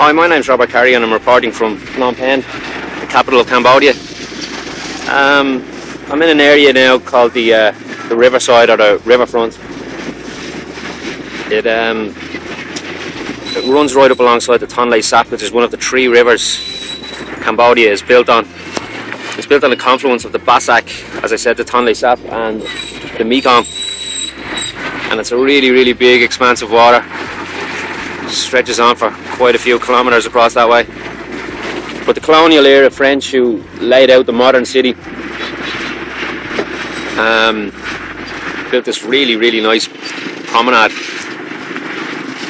Hi, my name's Robert Carey and I'm reporting from Phnom Penh, the capital of Cambodia. Um, I'm in an area now called the uh, the riverside or the riverfront. It um, it runs right up alongside the Tonle Sap, which is one of the three rivers Cambodia is built on. It's built on the confluence of the Bassac, as I said, the Tonle Sap and the Mekong. And it's a really, really big expanse of water. Stretches on for quite a few kilometres across that way. But the colonial era French who laid out the modern city um, built this really, really nice promenade.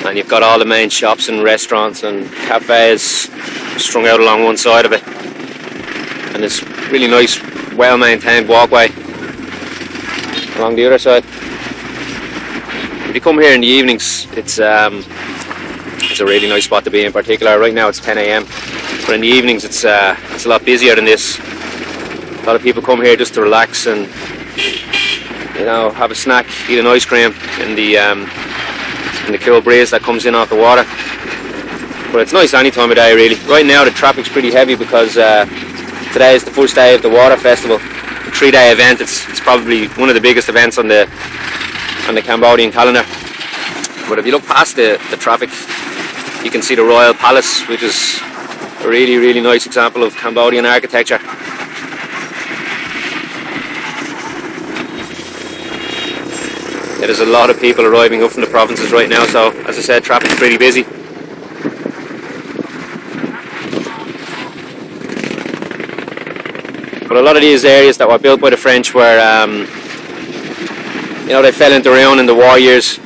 And you've got all the main shops and restaurants and cafes strung out along one side of it. And this really nice, well maintained walkway along the other side. If you come here in the evenings, it's um, it's a really nice spot to be in. Particular, right now it's 10 a.m. But in the evenings, it's uh, it's a lot busier than this. A lot of people come here just to relax and you know have a snack, eat an ice cream in the um, in the cool breeze that comes in off the water. But it's nice any time of day, really. Right now, the traffic's pretty heavy because uh, today is the first day of the water festival, a three-day event. It's, it's probably one of the biggest events on the on the Cambodian calendar. But if you look past the, the traffic, you can see the Royal Palace, which is a really, really nice example of Cambodian architecture. There's a lot of people arriving up from the provinces right now, so as I said, traffic's pretty busy. But a lot of these areas that were built by the French were, um, you know, they fell into ruin in the war years.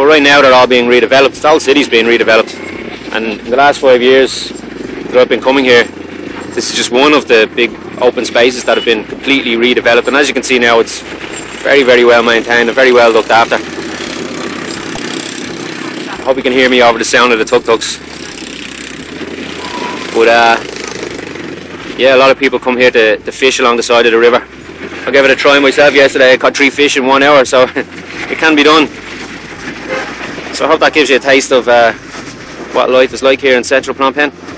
But right now they're all being redeveloped. The whole city's being redeveloped. And in the last five years that I've been coming here, this is just one of the big open spaces that have been completely redeveloped. And as you can see now, it's very, very well maintained and very well looked after. I hope you can hear me over the sound of the tuk-tuks. But uh, yeah, a lot of people come here to, to fish along the side of the river. I gave it a try myself yesterday. I caught three fish in one hour, so it can be done. So I hope that gives you a taste of uh, what life is like here in central Phnom Penh.